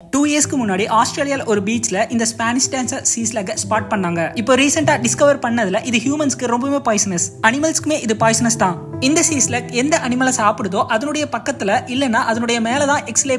Two இயர்ஸ்க்கு முன்னாடி ஆஸ்திரேலியாவில் ஒரு பீச்ல இந்த ஸ்பானிஷ் டான்சர் சீஸ்லக ஸ்பாட் பண்ணாங்க. இப்போ ரீசெண்டாக டிஸ்கவர் பண்ணதுல இது ஹியூமன்ஸ்க்கு ரொம்பவே பாய்சனஸ் அனிமல்ஸ்க்குமே இது பாய்சனஸ் தான். இந்த சீஸ்ல எந்த அனிமலை சாப்பிடுதோ அதனுடைய பக்கத்துல இல்லைன்னா அதனுடைய மேலதான் எக்ஸ்லே